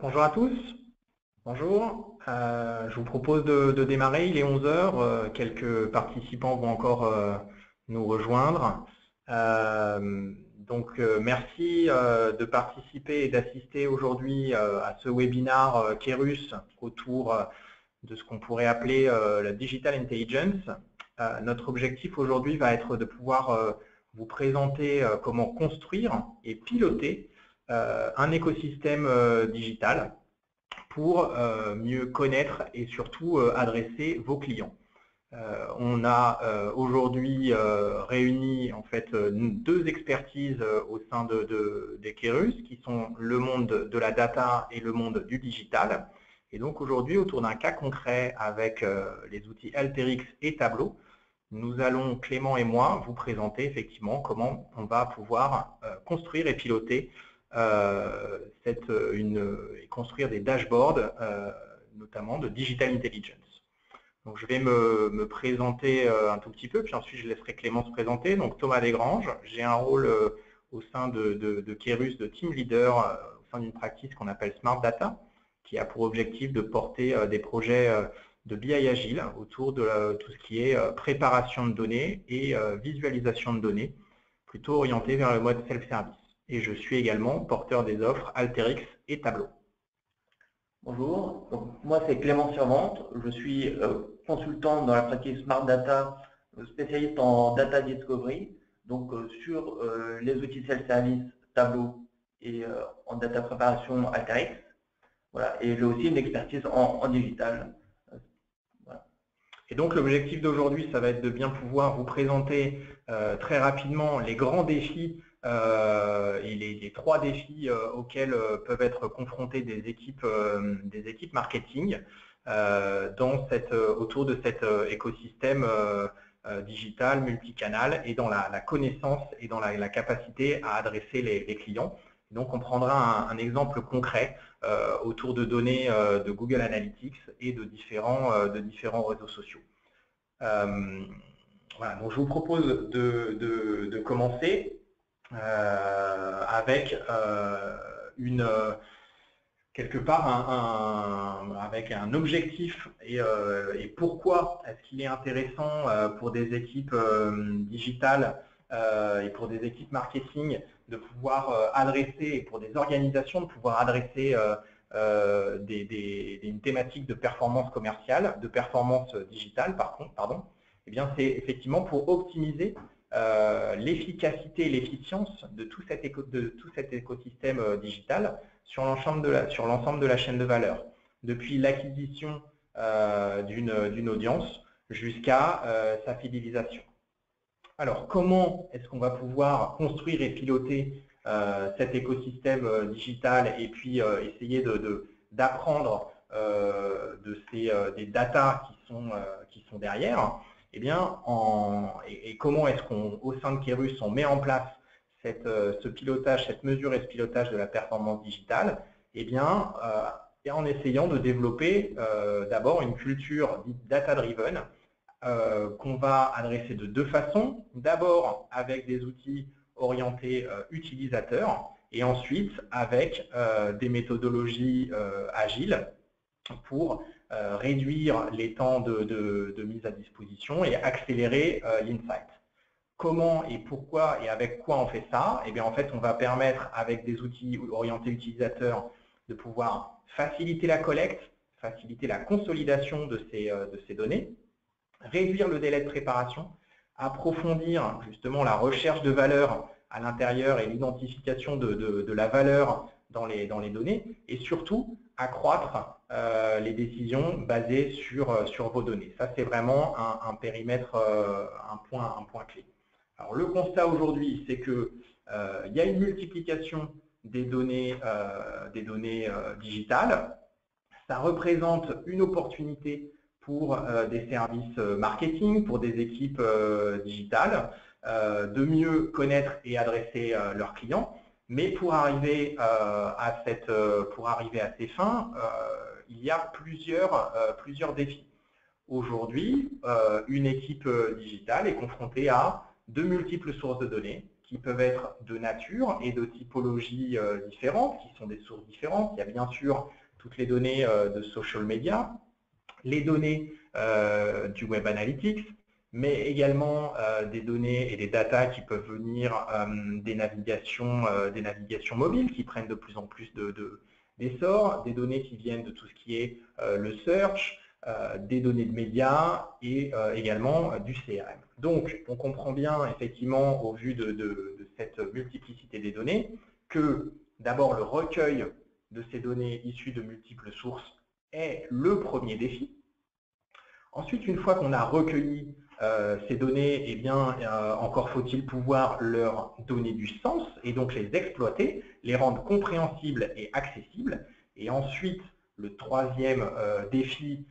Bonjour à tous. Bonjour. Euh, je vous propose de, démarrer. Il est 11h. Euh, quelques participants vont encore euh, nous rejoindre. donc, merci de participer et d'assister aujourd'hui à ce webinaire Kerus autour de ce qu'on pourrait appeler la Digital Intelligence. notre objectif aujourd'hui va être de pouvoir vous présenter comment construire et piloter un écosystème euh, digital pour euh, mieux connaître et surtout adresser vos clients. on a aujourd'hui réuni en fait deux expertises au sein de, de, qui sont le monde de la data et le monde du digital. Et donc aujourd'hui, autour d'un cas concret avec les outils Alterix et Tableau, nous allons, Clément et moi, vous présenter effectivement comment on va pouvoir construire et piloter euh, cette, euh, une, et construire des dashboards, euh, notamment de Digital Intelligence. Je vais me, présenter un tout petit peu, puis ensuite je laisserai Clément se présenter. Donc Thomas Desgranges, j'ai un rôle au sein de, de, de Kerus de team leader au sein d'une pratique qu'on appelle Smart Data, qui a pour objectif de porter des projets de BI agile autour de tout ce qui est préparation de données et visualisation de données, plutôt orienté vers le mode self-service et je suis également porteur des offres Alterix et Tableau. Bonjour, moi c'est Clément Servante, je suis euh, consultant dans la pratique Smart Data, euh, spécialiste en Data Discovery, donc euh, sur les outils self-service Tableau et en data préparation Alterix. Voilà, et j'ai aussi une expertise en, digital. Et donc l'objectif d'aujourd'hui, ça va être de bien pouvoir vous présenter très rapidement les grands défis euh, et les, trois défis euh, auxquels euh, peuvent être confrontées des équipes, des équipes marketing autour de cet écosystème digital, multicanal et dans la, connaissance et dans la, capacité à adresser les, clients. Donc on prendra un, exemple concret autour de données de Google Analytics et de différents, de différents réseaux sociaux. voilà, donc je vous propose de, de commencer euh, avec euh, une quelque part un, avec un objectif et, euh, pourquoi est-ce qu'il est intéressant pour des équipes digitales et pour des équipes marketing de pouvoir adresser, et pour des organisations de pouvoir adresser des, une thématique de performance commerciale, de performance digitale par contre, pardon, eh bien c'est effectivement pour optimiser euh, l'efficacité et l'efficience de, tout cet écosystème euh, digital sur l'ensemble de, la, chaîne de valeur, depuis l'acquisition euh, d'une audience jusqu'à sa fidélisation. Alors, comment est-ce qu'on va pouvoir construire et piloter cet écosystème digital et puis essayer d'apprendre des datas qui sont, qui sont derrière? Eh bien, et, comment est-ce qu'au sein de Kerus, on met en place euh, ce pilotage, cette mesure et ce pilotage de la performance digitale? Eh bien, euh, en essayant de développer euh, d'abord une culture data-driven qu'on va adresser de deux façons. D'abord avec des outils orientés utilisateurs et ensuite avec des méthodologies agiles pour réduire les temps de, mise à disposition et accélérer euh, l'insight. Comment et pourquoi et avec quoi on fait ça? Eh bien, en fait, on va permettre, avec des outils orientés utilisateurs, de pouvoir faciliter la collecte, faciliter la consolidation de ces, euh, de données, réduire le délai de préparation, approfondir justement la recherche de valeur à l'intérieur et l'identification de, de, la valeur dans les, dans les données, et surtout accroître euh, les décisions basées sur, euh, sur vos données. Ça, c'est vraiment un, périmètre, euh, un, point, clé. Alors, le constat aujourd'hui, c'est qu'il il y a une multiplication des données, des données digitales. Ça représente une opportunité pour des services marketing, pour des équipes digitales, de mieux connaître et adresser leurs clients. Mais pour arriver, à, cette, pour arriver à ces fins, il y a plusieurs, euh, plusieurs défis. Aujourd'hui, euh, une équipe euh, digitale est confrontée à de multiples sources de données qui peuvent être de nature et de typologie différentes, qui sont des sources différentes. Il y a bien sûr toutes les données de social media, les données du Web Analytics, mais également des données et des datas qui peuvent venir des, navigations, des navigations mobiles qui prennent de plus en plus de, des données qui viennent de tout ce qui est le search, des données de médias et également du CRM. Donc, on comprend bien effectivement au vu de cette multiplicité des données que d'abord le recueil de ces données issues de multiples sources est le premier défi. Ensuite, une fois qu'on a recueilli euh, ces données, eh bien, euh, encore faut-il pouvoir leur donner du sens et donc les exploiter, les rendre compréhensibles et accessibles. Et ensuite, le troisième euh, défi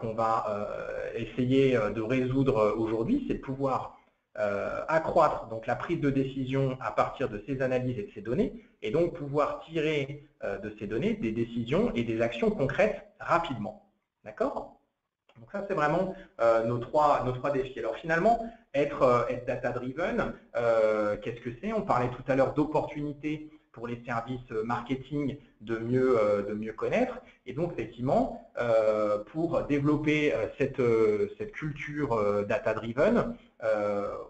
qu'on va essayer de résoudre aujourd'hui, c'est de pouvoir accroître donc la prise de décision à partir de ces analyses et de ces données, et donc pouvoir tirer de ces données des décisions et des actions concrètes rapidement. D'accord? Donc ça, c'est vraiment euh, nos, trois, nos trois défis. Alors finalement, être, euh, être data-driven, euh, qu'est-ce que c'est? On parlait tout à l'heure d'opportunités pour les services marketing de mieux, de mieux connaître. Et donc, effectivement, pour développer cette, cette culture data-driven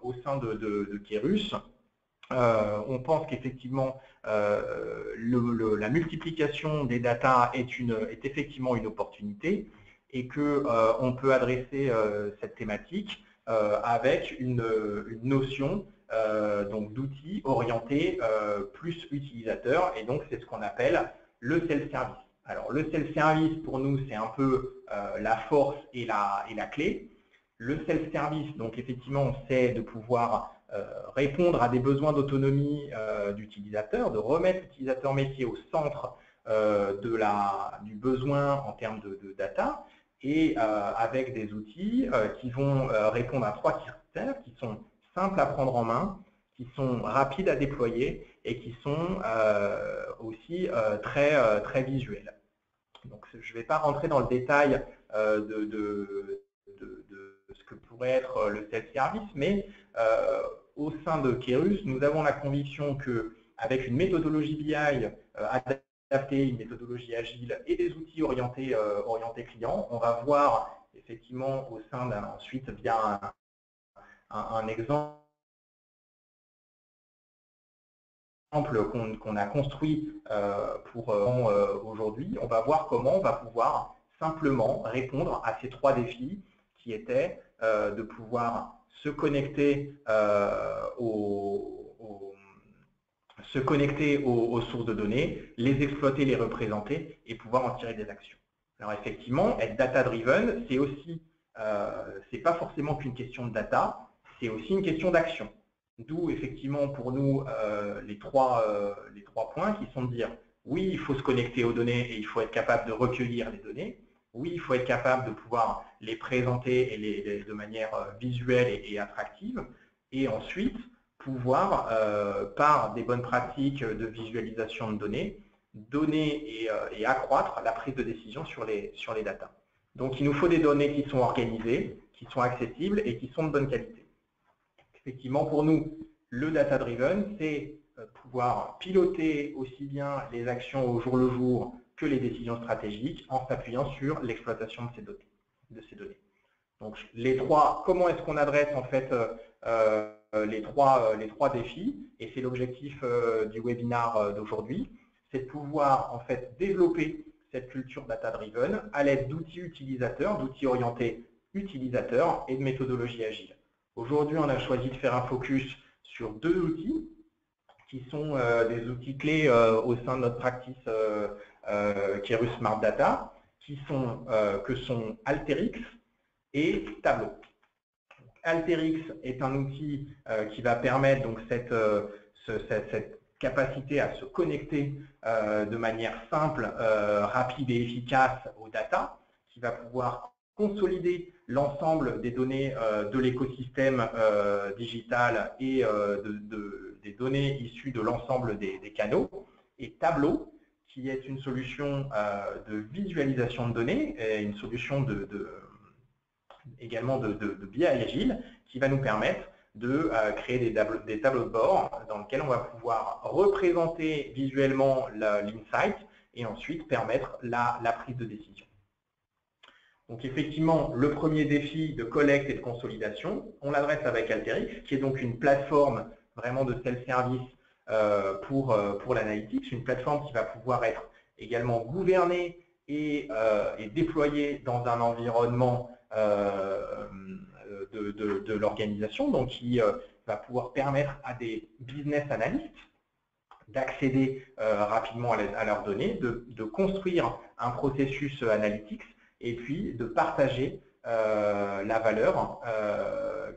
au sein de, de, on pense qu'effectivement, la multiplication des data est, une, est effectivement une opportunité et qu'on euh, peut adresser euh, cette thématique euh, avec une, notion d'outils orientés plus utilisateurs, et donc c'est ce qu'on appelle le self-service. Alors le self-service pour nous c'est un peu la force et la, et la clé. Le self-service, donc effectivement, c'est de pouvoir répondre à des besoins d'autonomie d'utilisateur, de remettre l'utilisateur métier au centre de la, du besoin en termes de data, et euh, avec des outils euh, qui vont euh, répondre à trois critères qui sont simples à prendre en main, qui sont rapides à déployer et qui sont aussi très, très visuels. Donc, je ne vais pas rentrer dans le détail de, de, ce que pourrait être le self-service, mais au sein de Kerus, nous avons la conviction qu'avec une méthodologie BI adaptée adapter une méthodologie agile et des outils orientés, euh, orientés clients. On va voir effectivement au sein d'un, ensuite via un, exemple qu'on a construit euh, pour euh, aujourd'hui, on va voir comment on va pouvoir simplement répondre à ces trois défis qui étaient de pouvoir se connecter aux se connecter aux, sources de données, les exploiter, les représenter et pouvoir en tirer des actions. Alors effectivement, être data-driven, c'est aussi, euh, c'est pas forcément qu'une question de data, c'est aussi une question d'action. D'où effectivement pour nous euh, les, trois, euh, les trois points qui sont de dire oui, il faut se connecter aux données et il faut être capable de recueillir les données. Oui, il faut être capable de pouvoir les présenter et les, de manière visuelle et attractive. Et ensuite, pouvoir, euh, par des bonnes pratiques de visualisation de données, donner euh, et, accroître la prise de décision sur les, sur les datas. Donc il nous faut des données qui sont organisées, qui sont accessibles et qui sont de bonne qualité. Effectivement, pour nous, le data-driven, c'est euh, pouvoir piloter aussi bien les actions au jour le jour que les décisions stratégiques en s'appuyant sur l'exploitation de ces données. Donc les trois, comment est-ce qu'on adresse en fait euh, les, trois, euh, les trois défis, et c'est l'objectif euh, du webinaire d'aujourd'hui, c'est de pouvoir en fait développer cette culture data-driven à l'aide d'outils utilisateurs, d'outils orientés utilisateurs et de méthodologies agiles. Aujourd'hui, on a choisi de faire un focus sur deux outils qui sont des outils clés au sein de notre practice Kerus Smart Data, qui sont, que sont Alterix et Tableau. Alterix est un outil euh, qui va permettre donc cette, euh, capacité à se connecter euh, de manière simple, rapide et efficace aux data, qui va pouvoir consolider l'ensemble des données de l'écosystème digital et des données issues de l'ensemble des, canaux, et Tableau, qui est une solution de visualisation de données, et une solution de également de, de, BI agile qui va nous permettre de créer des, des, tableaux de bord dans lesquels on va pouvoir représenter visuellement l'insight et ensuite permettre la, prise de décision. Donc effectivement, le premier défi de collecte et de consolidation, on l'adresse avec Alteryx, qui est donc une plateforme vraiment de self-service euh, pour, euh, pour l'analytics, une plateforme qui va pouvoir être également gouvernée et, euh, déployée dans un environnement de, l'organisation, donc qui va pouvoir permettre à des business analysts d'accéder rapidement à, leurs données, de, construire un processus analytics et puis de partager la valeur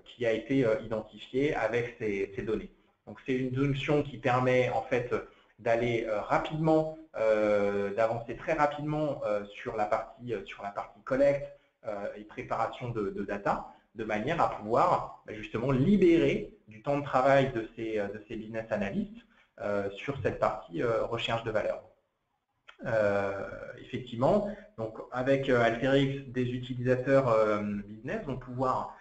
qui a été identifiée avec ces données. Donc c'est une solution qui permet en fait d'aller euh, rapidement, euh, d'avancer très rapidement euh, sur la partie sur la partie collecte et préparation de, data, de manière à pouvoir bah, justement libérer du temps de travail de ces, business analysts sur cette partie recherche de valeur. effectivement, donc avec Alteryx, des utilisateurs business vont pouvoir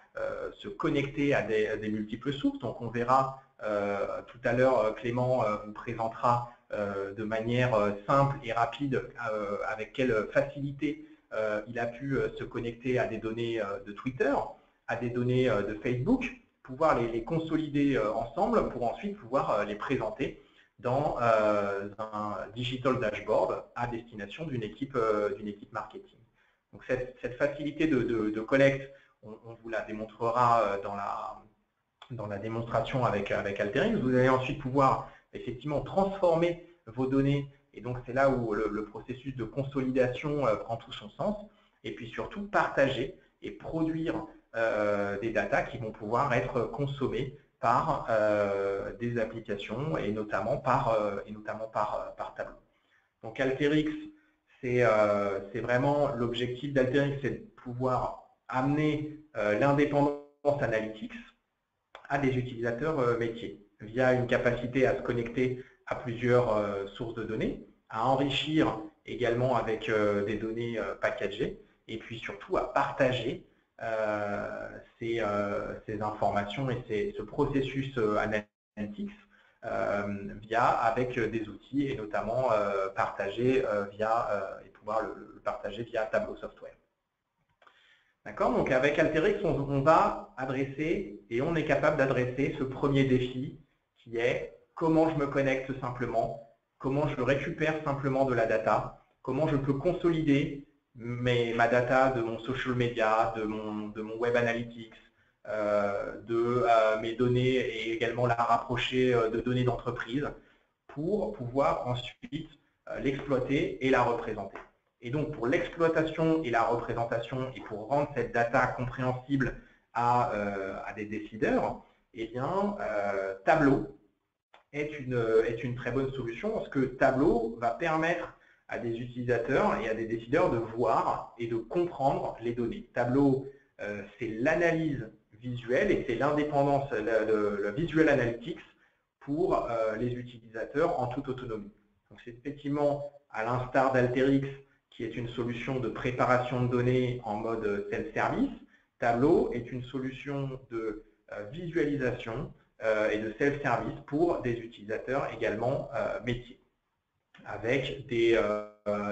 se connecter à des, à des, multiples sources. Donc on verra euh, tout à l'heure, euh, Clément euh, vous présentera de manière simple et rapide avec quelle facilité il a pu se connecter à des données de Twitter, à des données de Facebook, pouvoir les, consolider ensemble pour ensuite pouvoir les présenter dans un digital dashboard à destination d'une équipe, équipe marketing. Donc cette, facilité de, collecte, on, vous la démontrera dans la, dans la démonstration avec, avec Alteryx. Vous allez ensuite pouvoir effectivement transformer vos données et donc c'est là où le, processus de consolidation euh, prend tout son sens. Et puis surtout partager et produire euh, des datas qui vont pouvoir être consommées par euh, des applications et notamment par, et notamment par, par tableau. Donc Alteryx, c'est vraiment l'objectif d'Alterix, c'est de pouvoir amener l'indépendance analytics à des utilisateurs métiers via une capacité à se connecter à plusieurs euh, sources de données, à enrichir également avec euh, des données packagées et puis surtout à partager ces, informations et ce processus analytics via avec des outils et notamment partager via et pouvoir le, partager via Tableau Software. D'accord? Donc avec Alteryx, on, va adresser et on est capable d'adresser ce premier défi qui est comment je me connecte simplement, comment je récupère simplement de la data, comment je peux consolider ma data de mon social media, de mon, web analytics, euh, de euh, mes données et également la rapprocher euh, de données d'entreprise pour pouvoir ensuite l'exploiter et la représenter. Et donc, pour l'exploitation et la représentation, et pour rendre cette data compréhensible à, euh, des décideurs, eh bien, Tableau est une, est une très bonne solution parce que Tableau va permettre à des utilisateurs et à des décideurs de voir et de comprendre les données. Tableau, euh, c'est l'analyse visuelle et c'est l'indépendance, le, visual analytics pour les utilisateurs en toute autonomie. Donc c'est effectivement, à l'instar d'Alterix, qui est une solution de préparation de données en mode self-service. Tableau est une solution de euh, visualisation euh, et de self-service pour des utilisateurs également euh, métiers, avec des,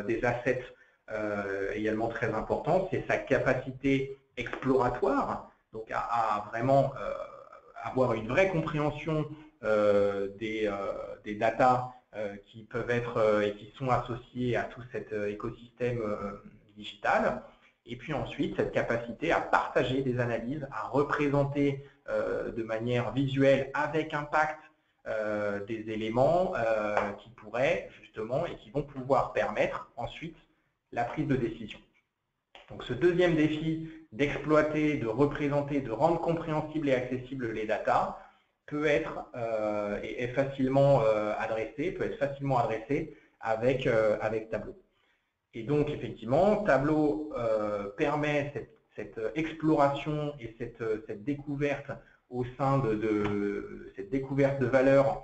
des assets également très importants. C'est sa capacité exploratoire, donc à, vraiment avoir une vraie compréhension des, des datas euh, qui peuvent être euh, et qui sont associés à tout cet euh, écosystème digital. Et puis ensuite, cette capacité à partager des analyses, à représenter de manière visuelle avec impact des éléments qui pourraient justement et qui vont pouvoir permettre ensuite la prise de décision. Donc ce deuxième défi d'exploiter, de représenter, de rendre compréhensibles et accessibles les datas, peut être euh, et est facilement euh, adressé, peut être facilement adressé avec, euh, avec Tableau. Et donc, effectivement, Tableau permet cette, exploration et cette, cette, découverte au sein de, cette découverte de valeur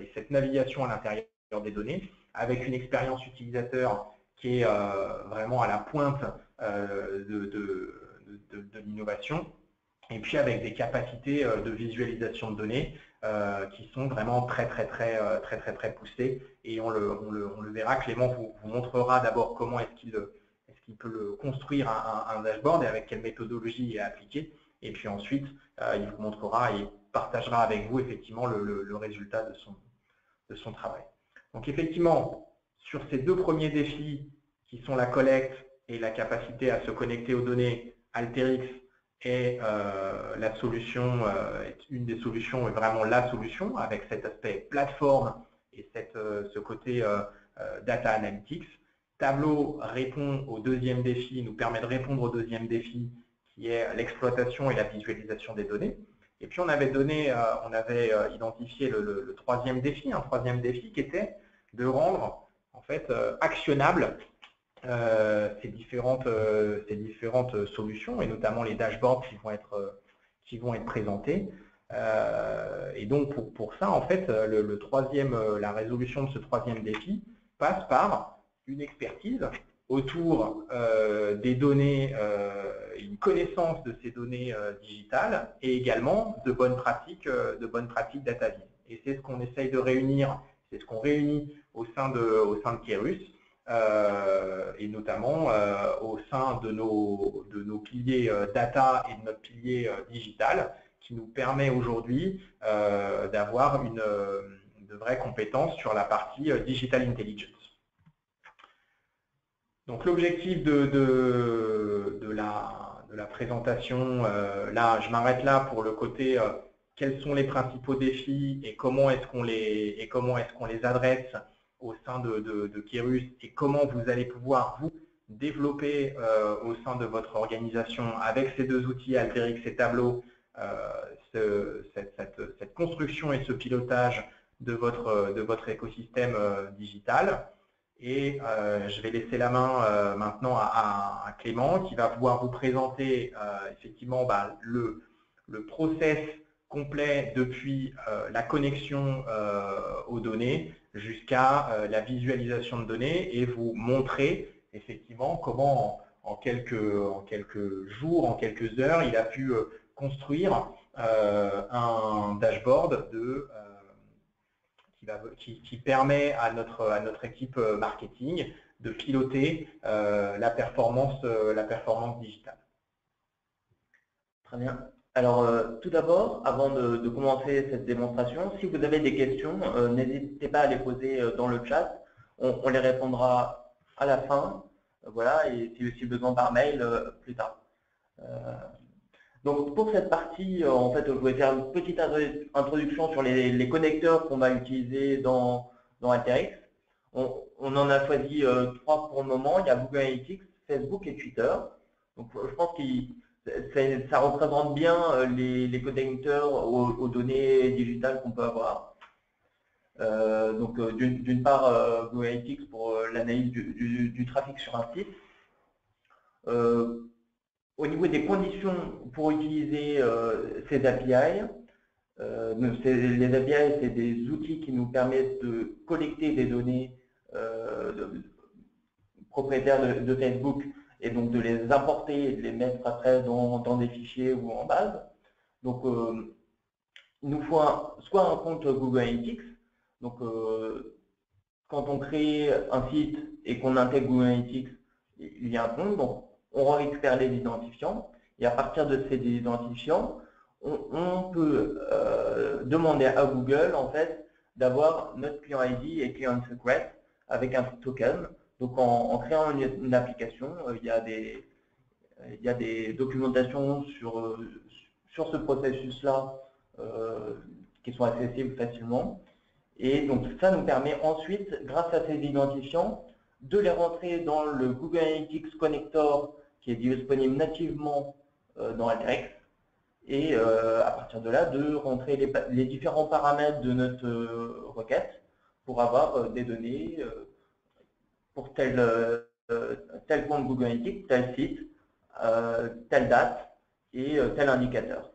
et cette navigation à l'intérieur des données avec une expérience utilisateur qui est vraiment à la pointe de, l'innovation et puis avec des capacités de visualisation de données qui sont vraiment très très très très très très poussées. Et on le, on le, verra, Clément vous, vous montrera d'abord comment est-ce qu'il qu'il peut construire un, dashboard et avec quelle méthodologie il est appliqué et puis ensuite il vous montrera et partagera avec vous effectivement le, résultat de son, de son travail. Donc effectivement, sur ces deux premiers défis qui sont la collecte et la capacité à se connecter aux données, Alterix est euh, la solution, euh, une des solutions, est vraiment la solution avec cet aspect plateforme et cette, euh, ce côté data analytics. Tableau répond au deuxième défi, nous permet de répondre au deuxième défi qui est l'exploitation et la visualisation des données. Et puis on avait donné, on avait identifié le, troisième défi, un troisième défi qui était de rendre en fait euh, ces, différentes, euh, ces différentes solutions, et notamment les dashboards qui vont être, qui vont être présentés. Euh, et donc pour, pour, ça, en fait, le, troisième, la résolution de ce troisième défi passe par une expertise autour des données, une connaissance de ces données digitales et également de bonnes pratiques, de bonnes pratiques data Et c'est ce qu'on essaye de réunir, c'est ce qu'on réunit au sein de, au sein de euh, et notamment euh, au sein de nos, de nos piliers euh, data et de notre pilier digital, qui nous permet aujourd'hui d'avoir une, de vraies compétences sur la partie digital intelligence. Donc l'objectif de, de, la, de, la, présentation, là je m'arrête là pour le côté quels sont les principaux défis et comment est-ce qu'on les, est les adresse au sein de, de, et comment vous allez pouvoir vous développer euh, au sein de votre organisation avec ces deux outils, Alterix et Tableau, euh, cette, construction et ce pilotage de votre, de votre écosystème euh, digital. Et je vais laisser la main maintenant à, Clément qui va pouvoir vous présenter effectivement bah, le, process complet depuis la connexion aux données jusqu'à euh, la visualisation de données et vous montrer effectivement comment en, quelques, jours, en quelques heures, il a pu euh, construire euh, un dashboard de, qui, permet à notre, à notre équipe marketing de piloter la, performance, la performance digitale. Très bien. Alors, euh, tout d'abord, avant de, commencer cette démonstration, si vous avez des questions, euh, n'hésitez pas à les poser euh, dans le chat. On, les répondra à la fin, voilà, et si, si, besoin par mail, plus tard. Donc, pour cette partie, en fait, je voulais faire une petite introduction sur les, connecteurs qu'on va utiliser dans, dans. On, en a choisi trois pour le moment. Il y a Google Analytics, Facebook et Twitter. Donc, je pense qu'il ça représente bien euh, les, connecteurs aux, données digitales qu'on peut avoir. Euh, donc euh, d'une part Google Analytics pour l'analyse du, trafic sur un site. Au niveau des conditions pour utiliser ces API, les API, c'est des outils qui nous permettent de collecter des données propriétaires de, Facebook et donc de les importer et de les mettre après dans, des fichiers ou en base. Donc, euh, il nous faut soit un compte Google Analytics, donc euh, quand on crée un site et qu'on intègre Google Analytics, il y a un compte, on récupère les identifiants, et à partir de ces identifiants, on, peut euh, demander à Google en fait d'avoir notre client ID et client secret avec un token donc en, créant une, application, euh, il, y a des, il y a des documentations sur, sur ce processus-là euh, qui sont accessibles facilement. Et donc ça nous permet ensuite, grâce à ces identifiants, de les rentrer dans le Google Analytics Connector qui est disponible nativement dans Alteryx et à partir de là, de rentrer les, différents paramètres de notre requête pour avoir des données pour tel, euh, tel compte Google Analytics, tel site, euh, telle date et euh, tel indicateur.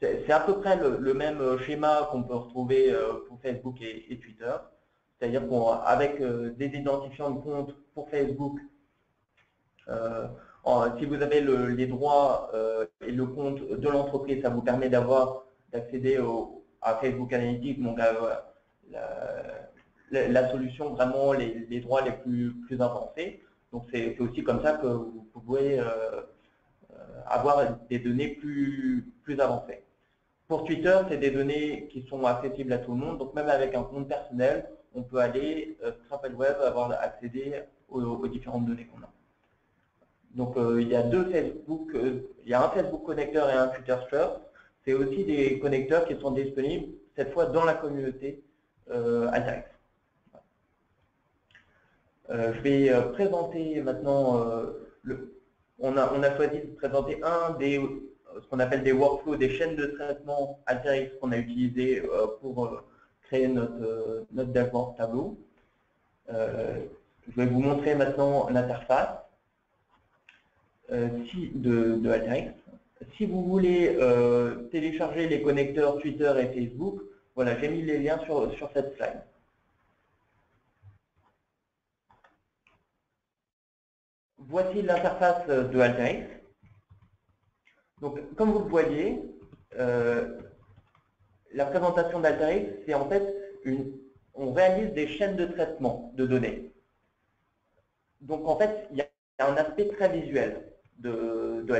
C'est à peu près le, même schéma qu'on peut retrouver pour Facebook et, Twitter. C'est-à-dire qu'avec des identifiants de compte pour Facebook, si vous avez les droits et le compte de l'entreprise, ça vous permet d'avoir d'accéder à Facebook Analytics, donc la, solution vraiment les, droits les plus, avancés. Donc c'est aussi comme ça que vous pouvez avoir des données plus, avancées. Pour Twitter, c'est des données qui sont accessibles à tout le monde. Donc même avec un compte personnel, on peut aller euh, sur Web, avoir accéder aux, différentes données qu'on a. Donc euh, il y a deux Facebook, euh, il y a un Facebook connecteur et un Twitter Search. C'est aussi des connecteurs qui sont disponibles cette fois dans la communauté euh, je vais présenter maintenant le, on a, on a choisi de présenter un des ce qu'on appelle des workflows, des chaînes de traitement Alteryx qu'on a utilisées euh, pour euh, créer notre, euh, notre dashboard tableau. je vais vous montrer maintenant l'interface de, de Alteryx. Si vous voulez télécharger les connecteurs Twitter et Facebook, voilà, j'ai mis les liens sur, sur cette slide. Voici l'interface de Alteryx. Donc, comme vous le voyez, euh, la présentation d'Alterix, c'est en fait une, on réalise des chaînes de traitement de données. Donc, en fait, il y a un aspect très visuel de, de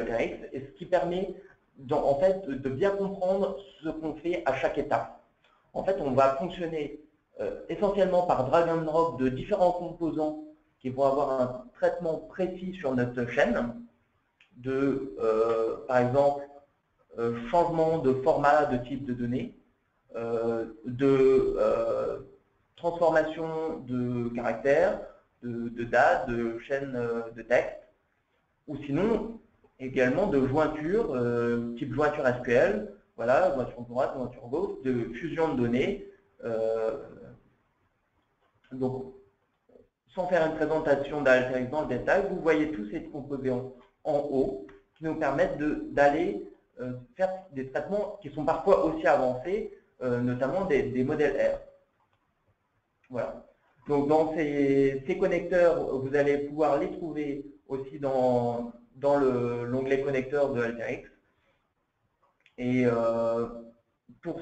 et ce qui permet en fait, de bien comprendre ce qu'on fait à chaque étape. En fait, on va fonctionner euh, essentiellement par drag and drop de différents composants qui vont avoir un traitement précis sur notre chaîne, de, euh, par exemple, euh, changement de format de type de données, de transformation de caractères, de, de dates, de chaînes de texte, ou sinon également de jointure, type jointure SQL, voilà, jointure droite, jointure gauche, de fusion de données. donc, sans faire une présentation d'Alterix dans le détail, vous voyez tous ces composés en haut qui nous permettent d'aller euh, faire des traitements qui sont parfois aussi avancés, euh, notamment des, modèles R. Voilà. Donc dans ces, connecteurs, vous allez pouvoir les trouver aussi dans, dans l'onglet connecteur de Alteryx. Et euh, pour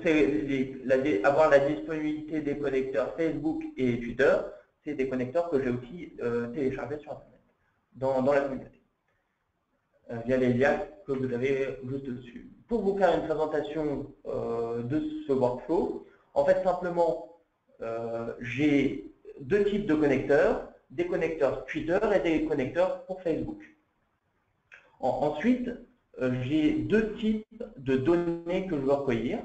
avoir la disponibilité des connecteurs Facebook et Twitter, c'est des connecteurs que j'ai aussi téléchargés sur Internet, dans la communauté. Euh, via les liens que vous avez juste dessus. Pour vous faire une présentation euh, de ce workflow, en fait simplement euh, j'ai deux types de connecteurs, des connecteurs Twitter et des connecteurs pour Facebook. ensuite, j'ai deux types de données que je veux recueillir.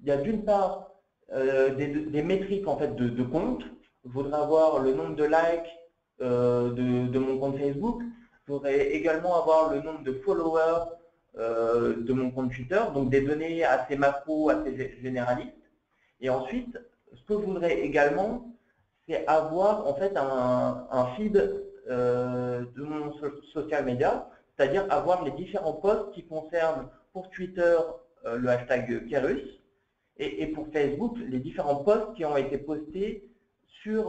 Il y a d'une part des, métriques en fait de, compte. Je voudrais avoir le nombre de likes de, mon compte Facebook, je voudrais également avoir le nombre de followers euh, de mon compte Twitter, donc des données assez macro, assez généralistes. Et ensuite, ce que je voudrais également, c'est avoir en fait un, feed euh, de mon social media, c'est-à-dire avoir les différents posts qui concernent pour Twitter euh, le hashtag Kerus et, pour Facebook les différents posts qui ont été postés sur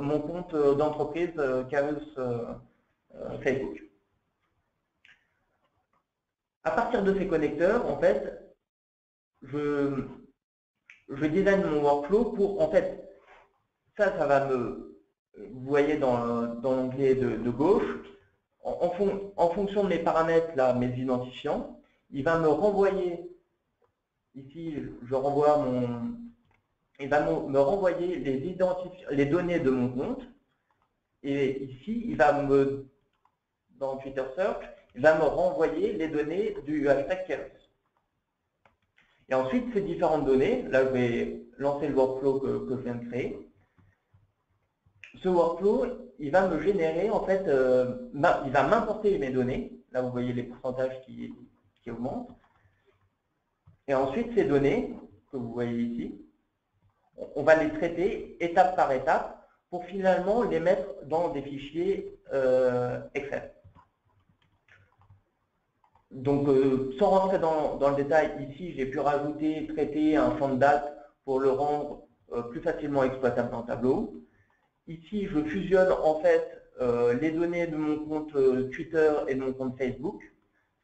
mon compte d'entreprise euh, Facebook. À partir de ces connecteurs, en fait, je, je design mon workflow pour, en fait, ça, ça va me, vous voyez dans, l'onglet de, gauche, en, en, fonction de mes paramètres, là, mes identifiants, il va me renvoyer, ici, je renvoie mon, il va me, renvoyer les, les données de mon compte, et ici, il va me dans Twitter Search, il va me renvoyer les données du hashtag Keros. Et ensuite, ces différentes données, là je vais lancer le workflow que, je viens de créer. Ce workflow, il va me générer, en fait, euh, il va m'importer mes données. Là, vous voyez les pourcentages qui, qui augmentent. Et ensuite, ces données, que vous voyez ici, on va les traiter étape par étape pour finalement les mettre dans des fichiers euh, Excel. Donc, euh, sans rentrer dans, le détail, ici, j'ai pu rajouter, traiter un champ de date pour le rendre plus facilement exploitable dans Tableau. Ici, je fusionne en fait les données de mon compte Twitter et de mon compte Facebook,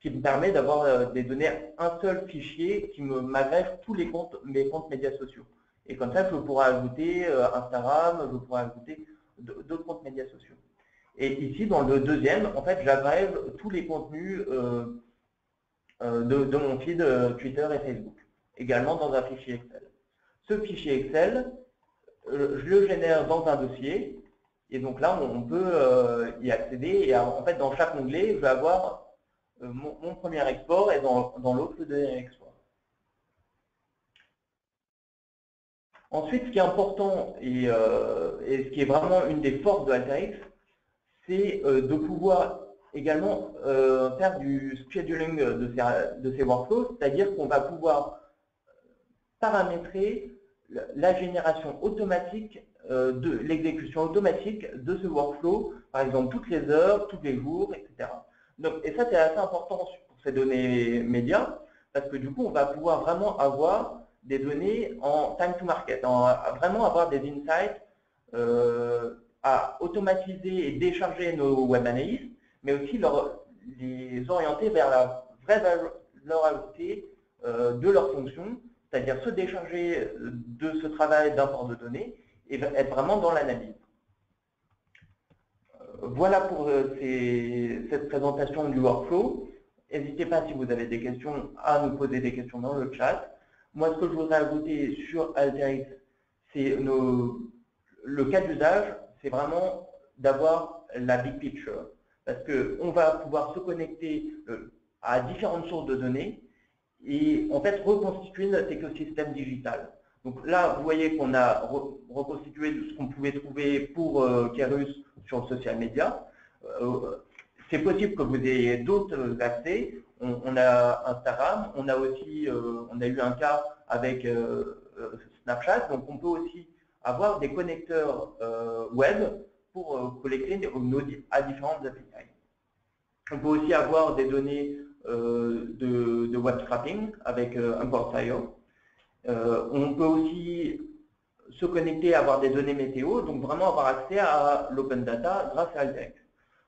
qui me permet d'avoir des données, un seul fichier qui m'agrège tous les comptes, mes comptes médias sociaux. Et comme ça, je pourrais ajouter Instagram, je pourrais ajouter d'autres comptes médias sociaux. Et ici, dans le deuxième, en fait, j'agrège tous les contenus de, mon feed Twitter et Facebook, également dans un fichier Excel. Ce fichier Excel, je le génère dans un dossier, et donc là, on peut euh, y accéder. Et en fait, dans chaque onglet, je vais avoir euh, mon, premier export et dans, l'autre, le deuxième export. Ensuite, ce qui est important euh, et, ce qui est vraiment une des forces de AlterX, c'est de pouvoir également faire du scheduling de ces workflows, c'est-à-dire qu'on va pouvoir paramétrer la génération automatique euh, de l'exécution automatique de ce workflow, par exemple toutes les heures, tous les jours, etc. Et ça, c'est assez important pour ces données médias, parce que du coup, on va pouvoir vraiment avoir des données en time to market, en, vraiment avoir des insights euh, à automatiser et décharger nos web analystes, mais aussi les orienter vers la vraie valeur ajoutée euh, de leur fonction, c'est-à-dire se décharger de ce travail d'import de données et être vraiment dans l'analyse. Euh, voilà pour euh, cette présentation du workflow. N'hésitez pas si vous avez des questions à nous poser des questions dans le chat. Moi, ce que je voudrais ajouter sur Alteryx, c'est le cas d'usage, c'est vraiment d'avoir la big picture. Parce qu'on va pouvoir se connecter euh, à différentes sources de données et en fait reconstituer notre écosystème digital. Donc là, vous voyez qu'on a reconstitué ce qu'on pouvait trouver pour euh, Kerus sur le social media. Euh, c'est possible que vous ayez d'autres accès. On, a Instagram, on a aussi, euh, on a eu un cas avec Snapchat, donc on peut aussi avoir des connecteurs web pour collecter nos, à différentes API. On peut aussi avoir des données de, de, web scrapping avec Import.io. Euh, on peut aussi se connecter, avoir des données météo, donc vraiment avoir accès à l'open data grâce à Altex.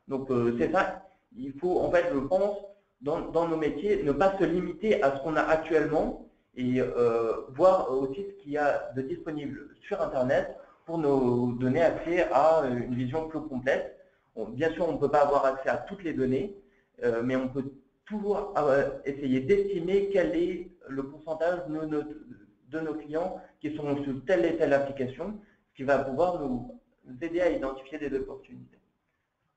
Donc euh, c'est ça, il faut en fait, je pense, dans, nos métiers, ne pas se limiter à ce qu'on a actuellement et euh, voir aussi ce qu'il y a de disponible sur Internet pour nous donner accès à une vision plus complète. bien sûr, on ne peut pas avoir accès à toutes les données, mais on peut toujours essayer d'estimer quel est le pourcentage de de nos clients qui sont sur telle et telle application, qui va pouvoir nous aider à identifier des opportunités.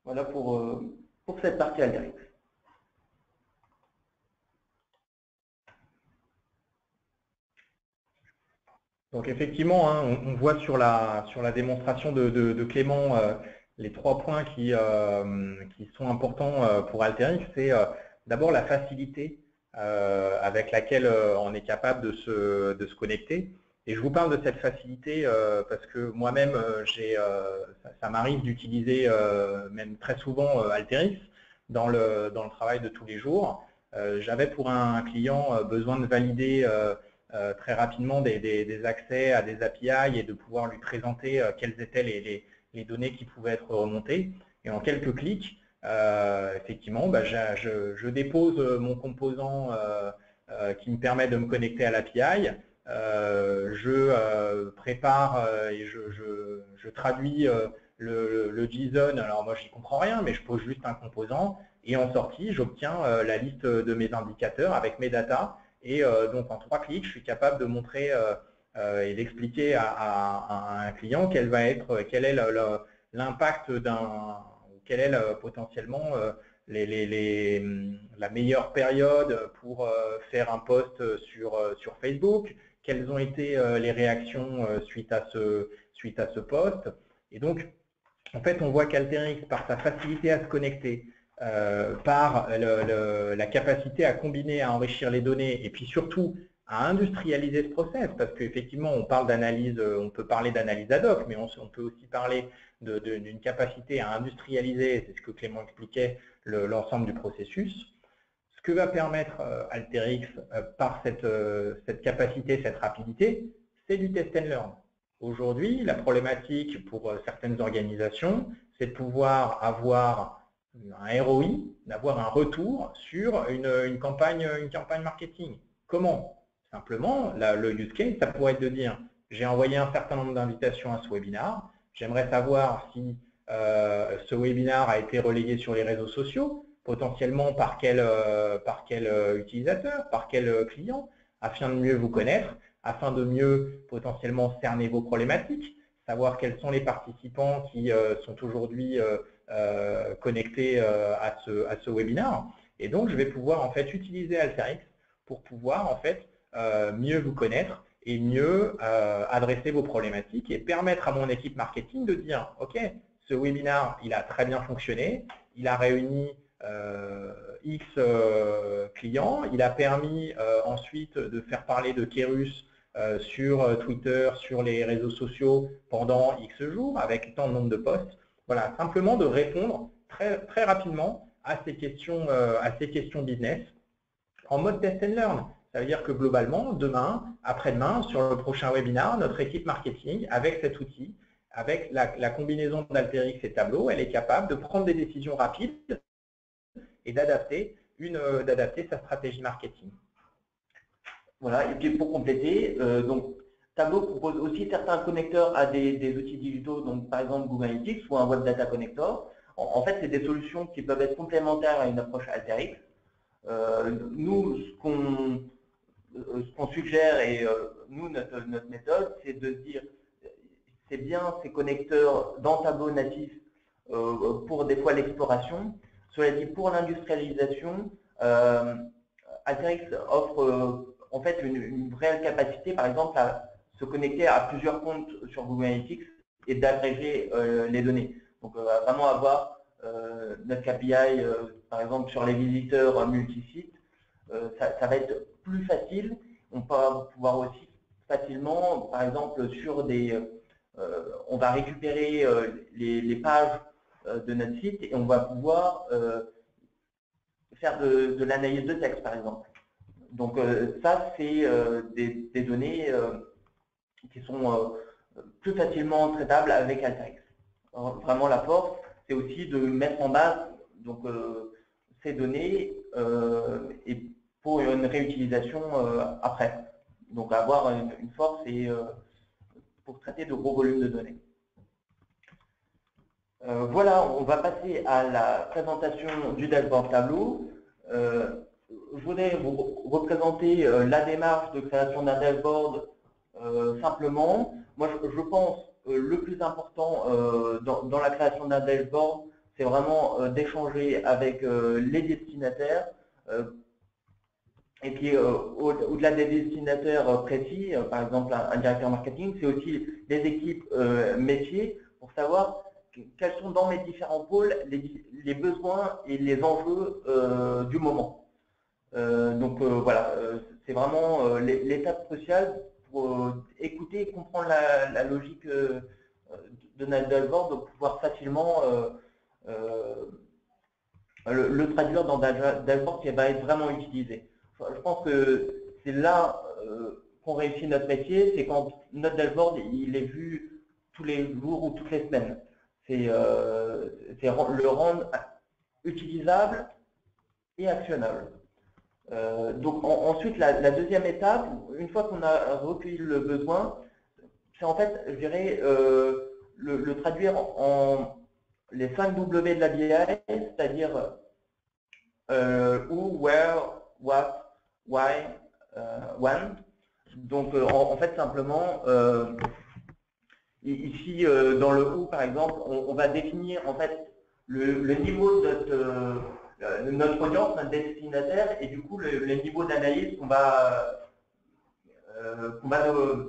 Voilà pour, euh, pour cette partie Alteryx. Donc effectivement, hein, on, voit sur la, sur la démonstration de, Clément euh, les trois points qui, euh, qui sont importants pour Alteryx. C'est d'abord la facilité euh, avec laquelle euh, on est capable de se, de se, connecter. Et je vous parle de cette facilité euh, parce que moi-même, ça, ça m'arrive d'utiliser même très souvent Alteryx dans le, dans le travail de tous les jours. J'avais pour un client besoin de valider très rapidement des, des, accès à des API et de pouvoir lui présenter quelles étaient les, les, les, données qui pouvaient être remontées. Et en quelques clics, euh, effectivement, bah, je, dépose mon composant euh, euh, qui me permet de me connecter à l'API. je prépare et je, traduis le, JSON. Alors moi, je n'y comprends rien, mais je pose juste un composant. Et en sortie, j'obtiens la liste de mes indicateurs avec mes datas. Et donc, en trois clics, je suis capable de montrer et d'expliquer à, un client quel va être, quel est l'impact d'un quelle est euh, potentiellement euh, hum, la meilleure période pour euh, faire un post sur, sur Facebook, quelles ont été les réactions suite à ce, suite à ce post? Et donc, en fait, on voit qu'Alterix, par sa facilité à se connecter, par la capacité à combiner, à enrichir les données, et puis surtout à industrialiser ce process, parce qu'effectivement, on parle d'analyse, on peut parler d'analyse ad hoc, mais on, peut aussi parler d'une capacité à industrialiser, c'est ce que Clément expliquait, l'ensemble du processus. Ce que va permettre euh, euh, par cette, euh, cette capacité, cette rapidité, c'est du test and learn. Aujourd'hui, la problématique pour certaines organisations, c'est de pouvoir avoir un ROI, d'avoir un retour sur une, campagne, une campagne marketing. Comment? Simplement, le use case, ça pourrait être de dire, j'ai envoyé un certain nombre d'invitations à ce webinar, j'aimerais savoir si euh, ce webinar a été relayé sur les réseaux sociaux, potentiellement par quel, euh, par quel euh, utilisateur, par quel client, afin de mieux vous connaître, afin de mieux potentiellement cerner vos problématiques, savoir quels sont les participants qui sont aujourd'hui connectés à ce, à ce webinar. Et donc, je vais pouvoir en fait utiliser Alteryx pour pouvoir en fait mieux vous connaître et mieux adresser vos problématiques et permettre à mon équipe marketing de dire, OK, ce webinar, il a très bien fonctionné. Il a réuni euh, X euh, clients. Il a permis euh, ensuite de faire parler de Kerus sur Twitter, sur les réseaux sociaux pendant X jours, avec tant de nombre de posts. Voilà, simplement de répondre très, très rapidement à ces, questions, à ces questions business en mode test and learn. Ça veut dire que globalement, demain, après-demain, sur le prochain webinar, notre équipe marketing, avec cet outil, avec la, combinaison d'Alterix et Tableau, elle est capable de prendre des décisions rapides et d'adapter euh, sa stratégie marketing. Voilà, et puis pour compléter, euh, donc Tableau propose aussi certains connecteurs à des, outils digitaux, donc par exemple Google Analytics ou un Web Data Connector. En, fait, c'est des solutions qui peuvent être complémentaires à une approche Alteryx. Euh, nous, ce qu'on suggère et nous, notre, méthode, c'est de dire c'est bien ces connecteurs dans Tableau natif euh, pour des fois l'exploration. Cela dit, pour l'industrialisation, euh, offre euh, en fait une, réelle capacité, par exemple, à se connecter à plusieurs comptes sur Google Analytics et d'agréger les données. Donc, vraiment avoir notre KPI, par exemple, sur les visiteurs multisites, ça, ça, va être plus facile. On va pouvoir aussi facilement, par exemple, sur des, euh, on va récupérer euh, les, pages euh, de notre site et on va pouvoir faire de, l'analyse de texte, par exemple. Donc ça, c'est des, données qui sont plus facilement traitables avec Alteryx. vraiment, la force, c'est aussi de mettre en base donc, ces données et pour une réutilisation après. Donc avoir une force et pour traiter de gros volumes de données. Euh, voilà, on va passer à la présentation du dashboard tableau. Euh, je voudrais vous représenter euh, la démarche de création d'un dashboard simplement. Moi, je, pense le plus important dans, la création d'un dashboard, c'est vraiment d'échanger avec les destinataires et puis, euh, au-delà des destinataires euh, précis, euh, par exemple un, directeur marketing, c'est aussi les équipes métiers pour savoir quels sont dans mes différents pôles les, besoins et les enjeux du moment. donc voilà, c'est vraiment l'étape cruciale pour écouter et comprendre la, logique de notre dashboard, de pouvoir facilement le, le, traduire dans un dashboard qui va être vraiment utilisé je pense que c'est là euh, qu'on réussit notre métier, c'est quand notre dashboard il est vu tous les jours ou toutes les semaines. C'est euh, le rendre utilisable et actionnable. Euh, donc ensuite, la, deuxième étape, une fois qu'on a recueilli le besoin, c'est en fait, je dirais, le, traduire en, les 5 W de la BI, c'est-à-dire où, where, what, why, euh, when. Donc euh, en, fait simplement, euh, ici dans le où par exemple, on, va définir en fait le, niveau de notre, audience, notre destinataire, et du coup le, niveau d'analyse qu'on va, qu'on va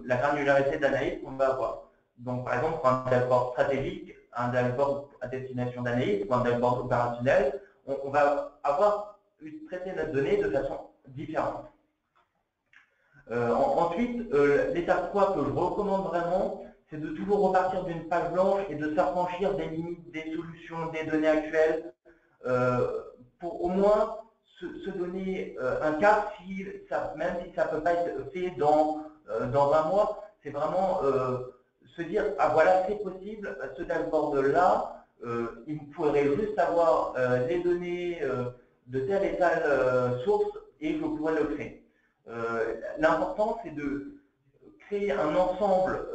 la granularité d'analyse qu'on va avoir. Donc par exemple pour un dashboard stratégique, un dashboard à destination d'analyse ou un dashboard opérationnel, on, on va avoir traité notre donnée de façon Euh, ensuite, euh, l'étape 3 que je recommande vraiment, c'est de toujours repartir d'une page blanche et de s'affranchir des limites, des solutions, des données actuelles, euh, pour au moins se, donner un cap, si ça, même si ça ne peut pas être fait dans, dans un mois, c'est vraiment se dire, ah voilà, c'est possible, ce dashboard-là, il faudrait juste avoir les données de telle et telle source et je pourrais le créer. L'important, c'est de créer un ensemble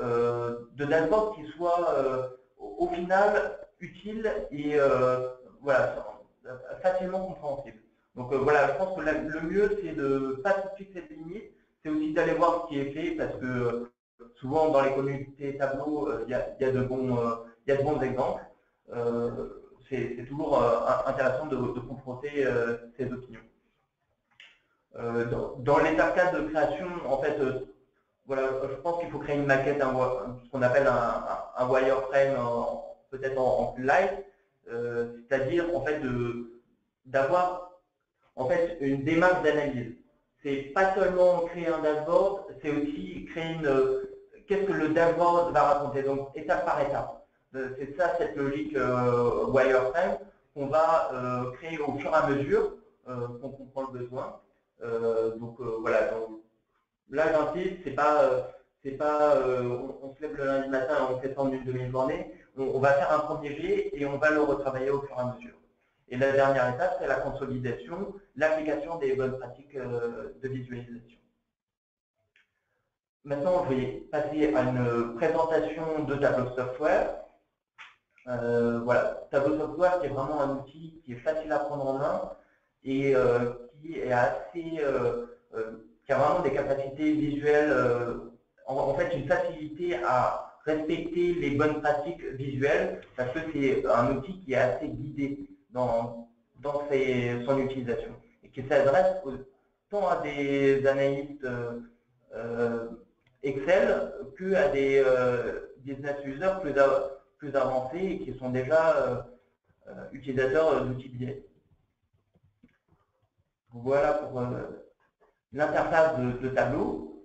de dashboards qui soit au final utile et voilà, facilement compréhensible. Donc voilà, je pense que le mieux, c'est de ne pas fixer de limites, c'est aussi d'aller voir ce qui est fait parce que souvent dans les communautés tableaux, il y, a, de bons, il y a de bons exemples. c'est toujours intéressant de, confronter ces opinions. Dans, dans l'étape 4 de création, en fait, voilà, je pense qu'il faut créer une maquette, ce qu'on appelle un, wireframe peut-être en, plus light, c'est-à-dire en fait d'avoir en fait une démarche d'analyse c'est pas seulement créer un dashboard, c'est aussi créer une... Qu'est-ce que le dashboard va raconter Donc, étape par étape. Euh, c'est ça, cette logique euh, wireframe qu'on va euh, créer au fur et à mesure qu'on comprend le besoin. Donc, voilà. Donc, là, j'insiste, c'est pas... c'est pas on, se lève le lundi matin et on en une demi-journée. on va faire un premier jet et on va le retravailler au fur et à mesure. Et la dernière étape, c'est la consolidation, l'application des bonnes pratiques euh, de visualisation. Maintenant, je vais passer à une présentation de Tableau Software. Euh, voilà, Tableau Software, c'est vraiment un outil qui est facile à prendre en main et euh, qui assez, qui a vraiment des capacités visuelles, en, fait une facilité à respecter les bonnes pratiques visuelles parce que c'est un outil qui est assez guidé dans, dans son utilisation et qui s'adresse tant à des analystes euh, euh, Excel que à des euh, business users plus, plus avancés et qui sont déjà utilisateurs d'outils BI. Voilà pour l'interface de, tableau.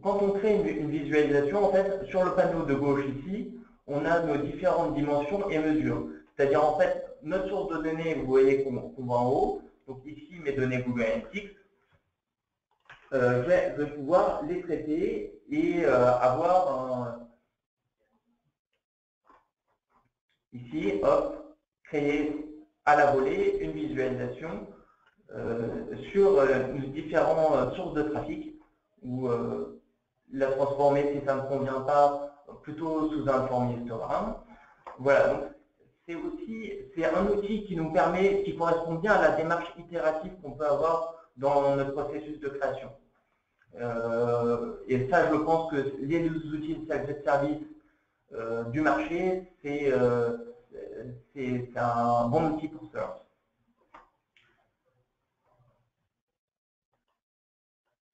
Quand on crée une, visualisation, en fait, sur le panneau de gauche ici, on a nos différentes dimensions et mesures. C'est-à-dire, en fait, notre source de données, vous voyez qu'on va en haut. Donc ici, mes données Google Analytics. Euh, je, vais, pouvoir les traiter et euh, avoir ici, hop, créer à la volée une visualisation euh, sur nos différentes sources de trafic ou la transformer si ça ne convient pas plutôt sous un histogramme. Voilà, donc c'est aussi c'est un outil qui nous permet, qui correspond bien à la démarche itérative qu'on peut avoir dans notre processus de création. Euh, et ça, je pense que les outils de service euh, du marché, euh, c'est un bon outil pour cela.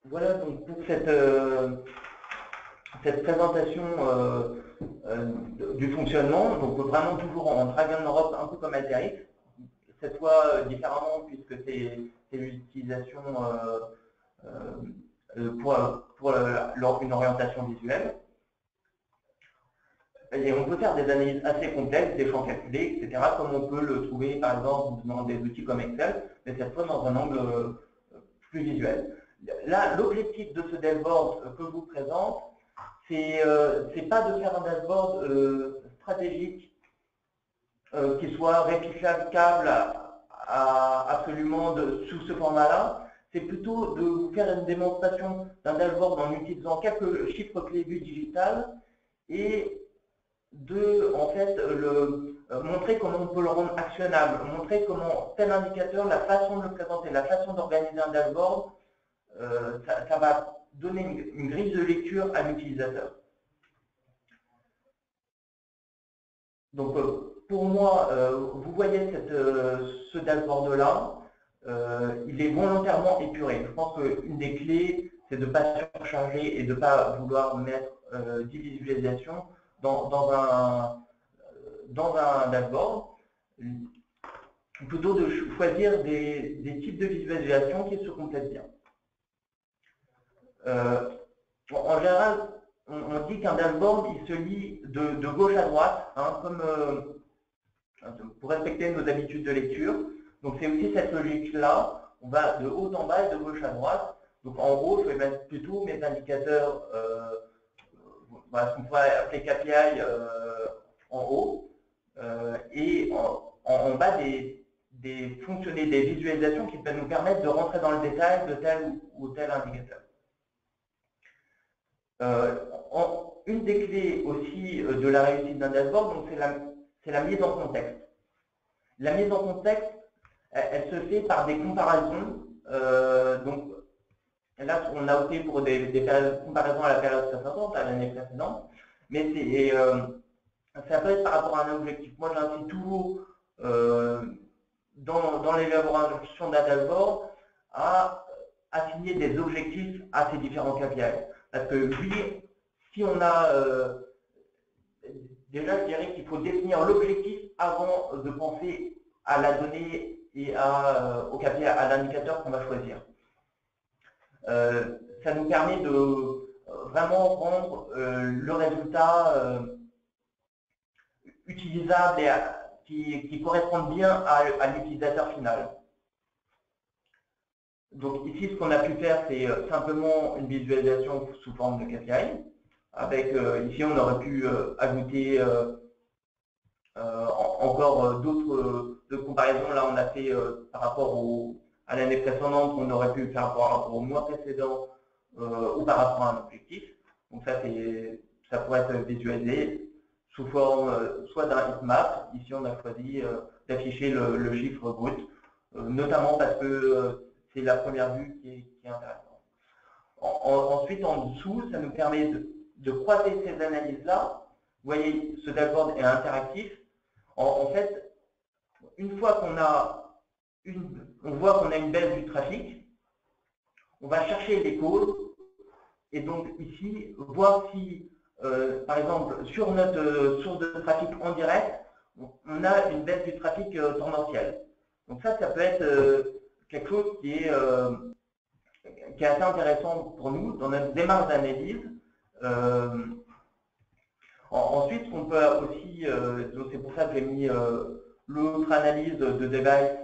Voilà donc pour cette cette présentation euh, euh, du fonctionnement, donc vraiment toujours en drag and drop, un peu comme Alteryx, cette fois euh, différemment puisque c'est l'utilisation pour, pour une orientation visuelle. Et on peut faire des analyses assez complexes, des champs calculés, etc., comme on peut le trouver par exemple dans des outils comme Excel, mais cette fois dans un angle plus visuel. Là, l'objectif de ce dashboard que je vous présente, c'est euh, pas de faire un dashboard euh, stratégique euh, qui soit réplicable à, absolument sous ce format-là. C'est plutôt de vous faire une démonstration d'un dashboard en utilisant quelques chiffres clés vues digitales et de en fait le, montrer comment on peut le rendre actionnable, montrer comment tel indicateur, la façon de le présenter, la façon d'organiser un dashboard, ça, va donner une, grille de lecture à l'utilisateur. Donc, euh, pour moi, euh, vous voyez cette, euh, ce dashboard-là, il est volontairement épuré. Je pense qu'une des clés, c'est de ne pas surcharger et de ne pas vouloir mettre euh, 10 visualisations dans, un, dans un dashboard. Plutôt de choisir des, des types de visualisation qui se complètent bien. Euh, en général, on, dit qu'un dashboard, il se lit de, gauche à droite, hein, comme euh, pour respecter nos habitudes de lecture. Donc c'est aussi cette logique-là. On va de haut en bas et de gauche à droite. Donc en haut, je vais mettre plutôt mes indicateurs euh, voilà, ce qu'on pourrait appeler KPI en haut, et en, bas des, des, des visualisations qui peuvent nous permettre de rentrer dans le détail de tel ou, tel indicateur. une des clés aussi de la réussite d'un dashboard, c'est la, mise en contexte. La mise en contexte, elle, se fait par des comparaisons. Euh, là, on a opté pour des, comparaisons à la période précédente, à l'année précédente, mais c'est euh, ça peut être par rapport à un objectif. Moi, j'incite toujours euh, dans, dans l'élaboration d'un dashboard à assigner des objectifs à ces différents KPI. Parce que oui, si on a déjà, je dirais qu'il faut définir l'objectif avant de penser à la donnée et à, euh, au KPI, à l'indicateur qu'on va choisir. Euh, ça nous permet de euh, vraiment rendre le résultat utilisable et qui, qui corresponde bien à, l'utilisateur final. Donc ici, ce qu'on a pu faire, c'est simplement une visualisation sous forme de KPI. Avec, ici, on aurait pu ajouter encore d'autres de comparaison, là, on a fait euh, par rapport à l'année précédente, on aurait pu faire par rapport au mois précédent euh, ou par rapport à un objectif. Donc ça, ça pourrait être visualisé sous forme euh, soit d'un heatmap. Ici, on a choisi d'afficher le, chiffre brut, notamment parce que c'est la première vue qui est, intéressante. ensuite, en dessous, ça nous permet de, de croiser ces analyses-là. Vous voyez, ce dashboard est interactif. en fait, une fois qu'on a une, on voit qu'on a une baisse du trafic, on va chercher les causes et donc ici voir si, euh, par exemple, sur notre euh, source de trafic en direct, on a une baisse du trafic euh, tendanciel. Donc ça, ça peut être quelque chose qui est, qui est assez intéressant pour nous dans notre démarche d'analyse. ensuite, on peut aussi, c'est pour ça que j'ai mis L'autre analyse de device,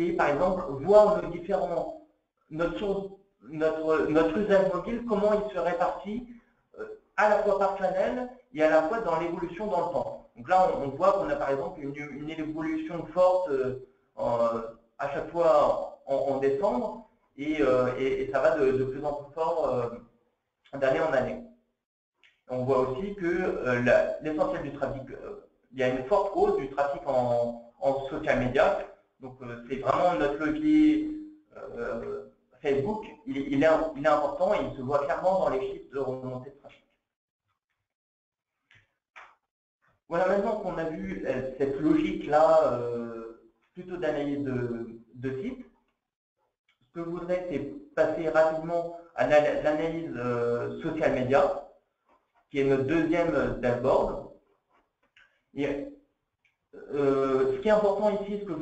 c'est par exemple voir nos différents, notre, notre, notre usage mobile, comment il se répartit euh, à la fois par channel et à la fois dans l'évolution dans le temps. Donc là, on, voit qu'on a par exemple une, évolution forte euh, à chaque fois en, décembre et, ça va de, plus en plus fort d'année en année. On voit aussi que l'essentiel du trafic il y a une forte hausse du trafic en, social media. Donc euh, c'est vraiment notre levier euh, Facebook, il, est, important et il se voit clairement dans les chiffres de remontée de trafic. Voilà, maintenant qu'on a vu euh, cette logique-là, plutôt d'analyse de, site, ce que je voudrais, c'est passer rapidement à l'analyse social media, qui est notre deuxième dashboard. Euh, ce qui est important ici, sur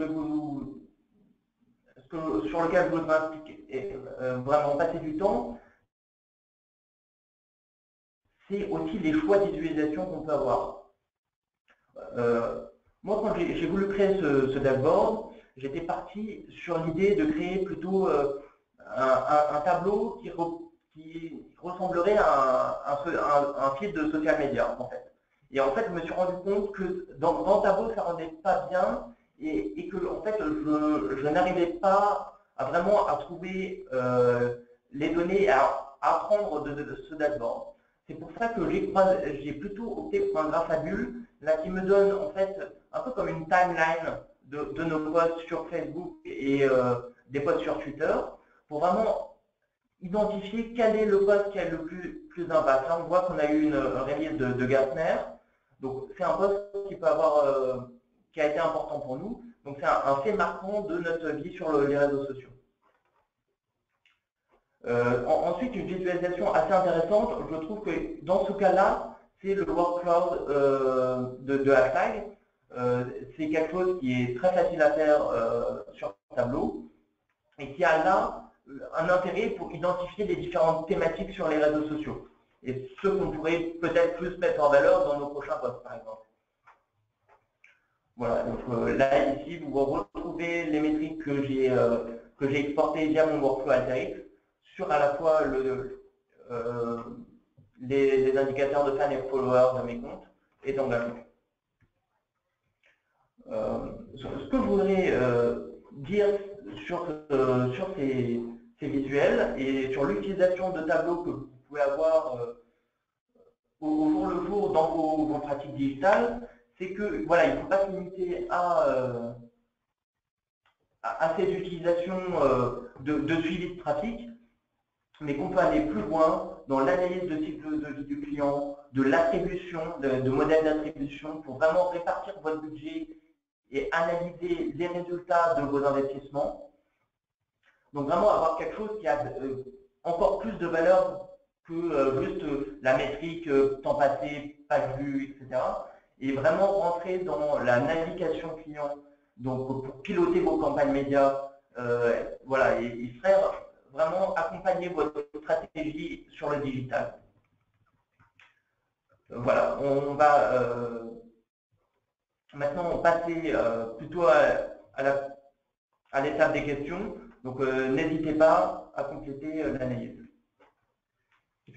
lequel je voudrais euh, vraiment passer du temps, c'est aussi les choix d'utilisation qu'on peut avoir. Euh, moi, quand j'ai voulu créer ce, dashboard, j'étais parti sur l'idée de créer plutôt un, tableau qui, ressemblerait à un, un, fil de social media, en fait. Et en fait, je me suis rendu compte que dans, dans Tableau, ça ne rendait pas bien et, que en fait, je, n'arrivais pas à vraiment à trouver euh, les données, à, apprendre de, ce dashboard. C'est pour ça que j'ai plutôt opté pour un bulles, là qui me donne en fait un peu comme une timeline de, nos posts sur Facebook et euh, des posts sur Twitter, pour vraiment identifier quel est le post qui a le plus, plus d'impact. Là, on voit qu'on a eu une, release de, de Gartner, donc c'est un poste qui peut avoir, euh, qui a été important pour nous. Donc c'est un, fait marquant de notre vie sur les réseaux sociaux. Euh, ensuite, une visualisation assez intéressante, je trouve que dans ce cas-là, c'est le workflow euh, de, de hashtag. c'est quelque chose qui est très facile à faire sur tableau et qui a là un intérêt pour identifier les différentes thématiques sur les réseaux sociaux et ce qu'on pourrait peut-être plus mettre en valeur dans nos prochains postes, par exemple. Voilà, donc euh, là, ici, vous retrouvez les métriques que j'ai euh, exportées via mon workflow Alteryx sur à la fois euh, les, indicateurs de fans et followers de mes comptes et d'engagement. ce que je voudrais dire sur, sur ces, ces, visuels et sur l'utilisation de tableaux que pouvez avoir au, jour le jour dans vos, pratiques digitales, c'est que voilà, il ne faut pas se limiter à, à, ces utilisations de, suivi de trafic, mais qu'on peut aller plus loin dans l'analyse de cycle de vie du client, de l'attribution, de, modèles d'attribution, pour vraiment répartir votre budget et analyser les résultats de vos investissements. Donc vraiment avoir quelque chose qui a euh, encore plus de valeur que euh, juste la métrique euh, temps passé, page vue, etc. Et vraiment rentrer dans la navigation client, donc pour piloter vos campagnes médias, voilà, et, et faire vraiment accompagner votre stratégie sur le digital. Voilà, on va euh, maintenant passer euh, plutôt à, l'étape des questions. Donc euh, n'hésitez pas à compléter l'analyse.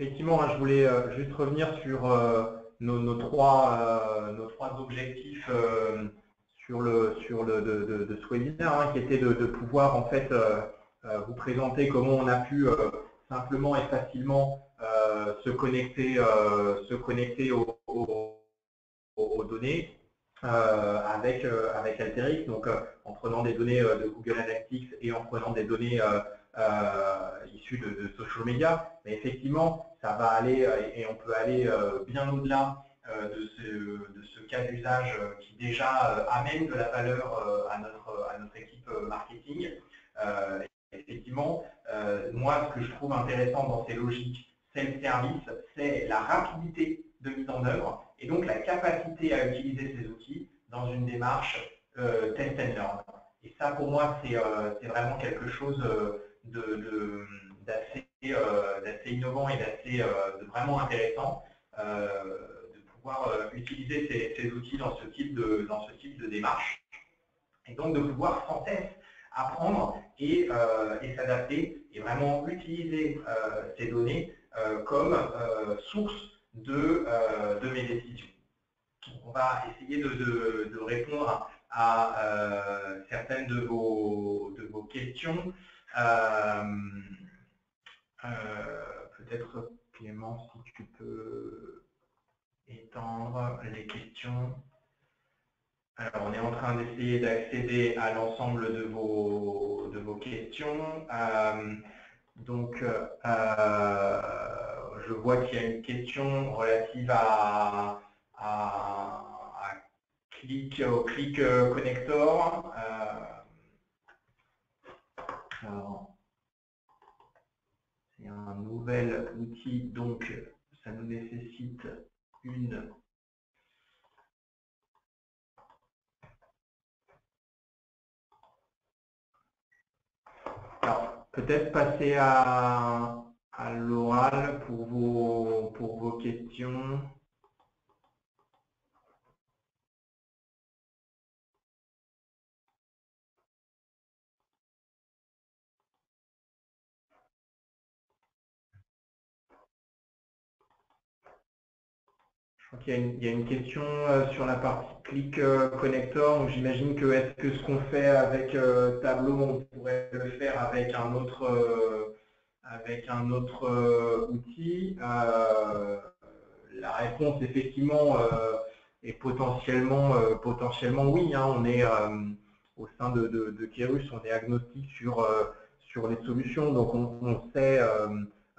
Effectivement, hein, je voulais juste revenir sur nos, trois, nos trois objectifs sur le, de, ce webinaire, hein, qui était de, pouvoir en fait euh, vous présenter comment on a pu euh, simplement et facilement euh, se connecter, se connecter aux, données avec, avec Alteryx, donc en prenant des données de Google Analytics et en prenant des données issues de, social media. Mais effectivement, ça va aller et on peut aller bien au-delà de ce, cas d'usage qui déjà amène de la valeur à, notre, équipe marketing effectivement, euh, moi, ce que je trouve intéressant dans ces logiques self-service, c'est la rapidité de mise en œuvre et donc la capacité à utiliser ces outils dans une démarche euh, test and learn. Et ça, pour moi, c'est euh, vraiment quelque chose d'assez innovant et d'assez vraiment intéressant de pouvoir utiliser ces, outils dans ce, type de, dans ce type de démarche. Et donc de pouvoir sans cesse apprendre euh, et, s'adapter et vraiment utiliser euh, ces données euh, comme source de, de, mes décisions. On va essayer de, répondre à certaines de vos, de vos questions. Peut-être Clément, si tu peux étendre les questions. Alors, on est en train d'essayer d'accéder à l'ensemble de vos, de vos questions. Euh, donc, euh, je vois qu'il y a une question relative à, au clic connector. Euh, c'est un nouvel outil, donc ça nous nécessite une Alors, peut-être passer à, l'oral pour vos questions. Il y, a une question euh, sur la partie click euh, connector. J'imagine que est-ce que ce qu'on fait avec euh, Tableau, on pourrait le faire avec un autre, avec un autre outil? La réponse effectivement est potentiellement, potentiellement oui. Hein. On est au sein de, de, on est agnostique sur, sur les solutions, donc on sait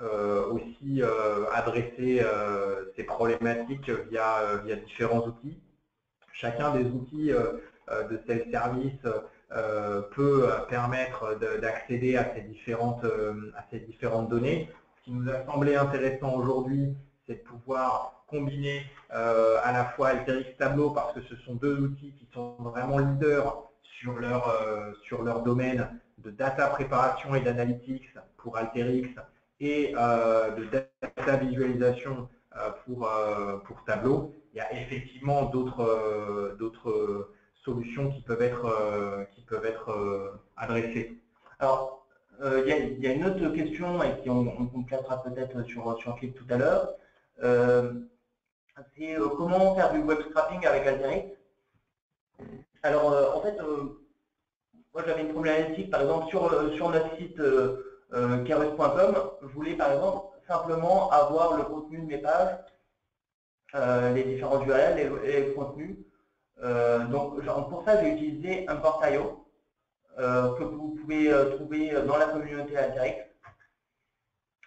aussi euh, adresser euh, ces problématiques via, différents outils. Chacun des outils de self-service peut permettre d'accéder à, ces différentes, à ces différentes données. Ce qui nous a semblé intéressant aujourd'hui, c'est de pouvoir combiner à la fois Alteryx Tableau parce que ce sont deux outils qui sont vraiment leaders sur leur, sur leur domaine de data préparation et d'analytics pour Alteryx et euh, de data visualisation euh, pour, euh, pour Tableau, il y a effectivement d'autres solutions qui peuvent être, qui peuvent être adressées. Alors, il y, a, une autre question et qui on, complétera peut-être sur, sur clic tout à l'heure. c'est comment faire du web scrapping avec Alteryx. Alors, en fait, moi j'avais une problématique, par exemple, sur, sur notre site keros.com, je voulais par exemple simplement avoir le contenu de mes pages, les différents URL et, le contenu. donc pour ça, j'ai utilisé un portail euh, que vous pouvez euh, trouver dans la communauté Alteryx.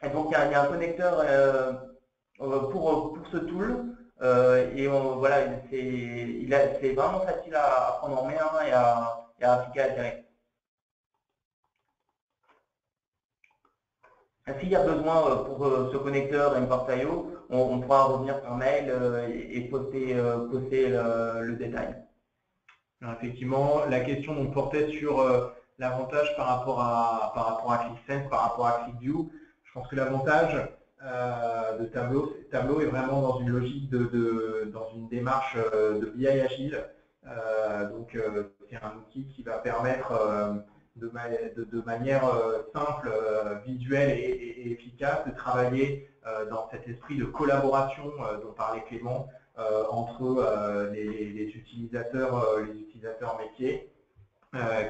Et donc il y, a, un connecteur euh, pour, pour ce tool. et voilà, c'est vraiment facile à, prendre en main et à, et à appliquer Alteryx. S'il y a besoin pour ce connecteur Importaio, on, on pourra revenir par mail et, poster, le détail effectivement, la question portait sur euh, l'avantage par rapport à par rapport à ClickSense, par rapport à ClickView. Je pense que l'avantage euh, de Tableau, Tableau est vraiment dans une logique de, dans une démarche euh, de BI agile. donc c'est un outil qui va permettre de, manière simple, visuelle et, efficace de travailler dans cet esprit de collaboration dont parlait Clément euh, entre euh, les, utilisateurs, euh, les utilisateurs métiers,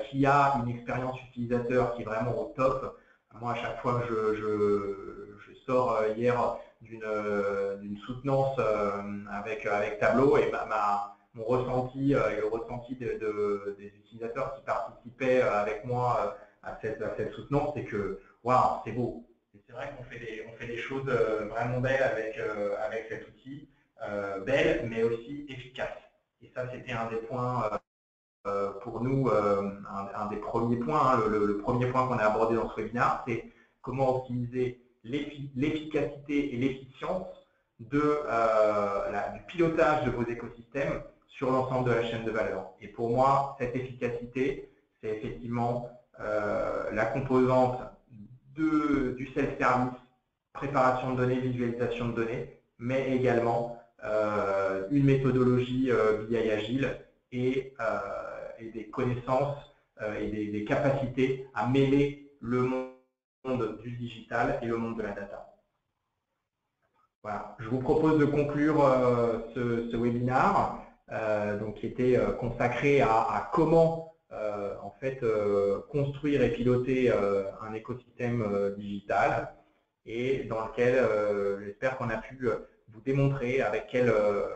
qui a une expérience utilisateur qui est vraiment au top. Moi, à chaque fois que je, sors hier d'une soutenance avec, avec Tableau, et bah, ma, mon ressenti et le ressenti de, des utilisateurs qui participaient avec moi à cette, cette soutenance, c'est que waouh, c'est beau. C'est vrai qu'on fait, des, fait des choses vraiment belles avec, avec cet outil. Euh, belle, mais aussi efficace. Et ça, c'était un des points euh, euh, pour nous, un, des premiers points, hein, le, premier point qu'on a abordé dans ce webinaire, c'est comment optimiser l'efficacité et l'efficience de, du pilotage de vos écosystèmes sur l'ensemble de la chaîne de valeur. Et pour moi, cette efficacité, c'est effectivement la composante de, du self-service, préparation de données, visualisation de données, mais également euh, une méthodologie euh, BI agile et, euh, et des connaissances et des, capacités à mêler le monde du digital et le monde de la data. Voilà. Je vous propose de conclure ce, webinaire donc, qui était consacré à, comment en fait, construire et piloter un écosystème digital et dans lequel j'espère qu'on a pu vous démontrer avec quelle, euh,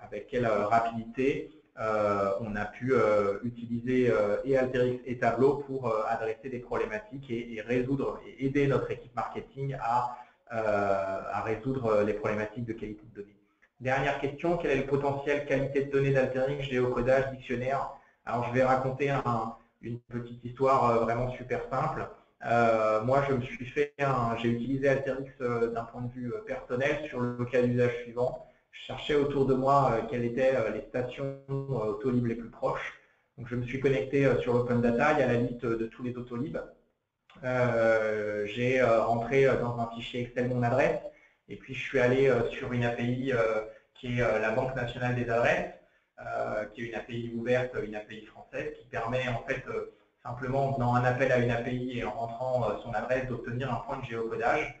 avec quelle euh, rapidité euh, on a pu utiliser et Alteryx et Tableau pour adresser des problématiques et, résoudre et aider notre équipe marketing à résoudre les problématiques de qualité de données. Dernière question, quel est le potentiel qualité de données d'Alterix, géocodage, dictionnaire? Alors je vais raconter une petite histoire vraiment super simple. Euh, moi, je me suis fait j'ai utilisé Alteryx euh, d'un point de vue euh, personnel sur le cas d'usage suivant. Je cherchais autour de moi quelles étaient les stations Autolib les plus proches. Donc, je me suis connecté sur l'Open Data, il y a la liste de tous les Autolib. j'ai rentré dans un fichier Excel mon adresse et puis je suis allé sur une API qui est la Banque nationale des adresses, qui est une API ouverte, une API française, qui permet en fait simplement en faisant un appel à une API et en rentrant euh, son adresse, d'obtenir un point de géocodage.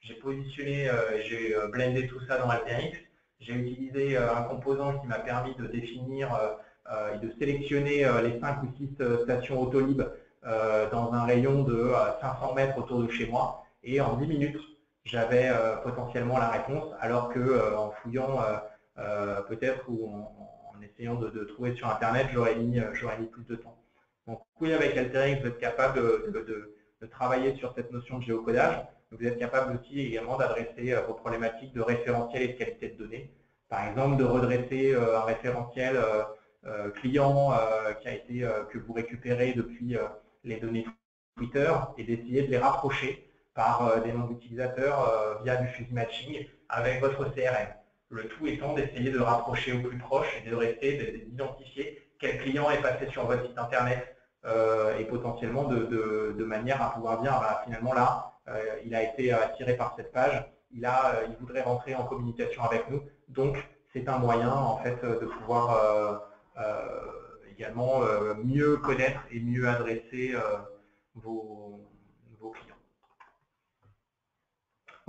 J'ai positionné, euh, j'ai euh, blendé tout ça dans Alteryx. J'ai utilisé un composant qui m'a permis de définir et de sélectionner les 5 ou 6 stations Autolib dans un rayon de 500 mètres autour de chez moi. Et en 10 minutes, j'avais potentiellement la réponse, alors que en fouillant peut-être ou en, essayant de, de, trouver sur Internet, j'aurais mis, mis plus de temps. Donc oui, avec Alteryx, vous êtes capable de, travailler sur cette notion de géocodage. Vous êtes capable aussi également d'adresser euh, vos problématiques de référentiel et de qualité de données. Par exemple, de redresser euh, un référentiel euh, client qui a été, que vous récupérez depuis les données Twitter et d'essayer de les rapprocher par des noms d'utilisateurs via du fuzzy matching avec votre CRM. Le tout étant d'essayer de rapprocher au plus proche et de rester, d'identifier quel client est passé sur votre site internet euh, et potentiellement de, manière à pouvoir dire bah, finalement là, euh, il a été attiré par cette page, il, euh, voudrait rentrer en communication avec nous. Donc c'est un moyen en fait de pouvoir également mieux connaître et mieux adresser vos clients.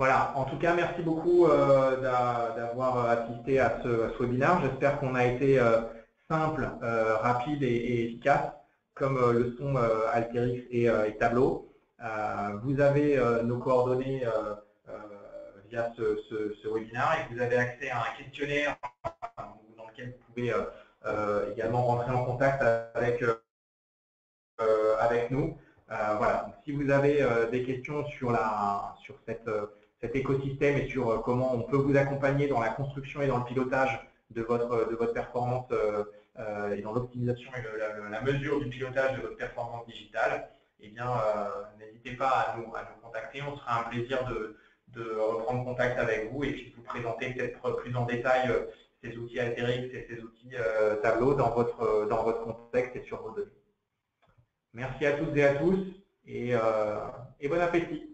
Voilà, en tout cas, merci beaucoup euh, d'avoir assisté à ce, webinaire. J'espère qu'on a été euh, simple, euh, rapide et, efficace, comme le sont Alterix et, Tableau. vous avez nos coordonnées via ce, webinaire et vous avez accès à un questionnaire dans lequel vous pouvez également rentrer en contact avec, avec nous. voilà, si vous avez des questions sur, la, sur cette cet écosystème et sur euh, comment on peut vous accompagner dans la construction et dans le pilotage de votre, de votre performance euh, euh, et dans l'optimisation et la, mesure du pilotage de votre performance digitale, eh bien, n'hésitez pas à nous, à nous contacter. On sera un plaisir de, de reprendre contact avec vous et puis de vous présenter peut-être plus en détail ces outils Alteryx et ces outils Tableau dans votre, dans votre contexte et sur vos données. Merci à toutes et à tous et, et bon appétit.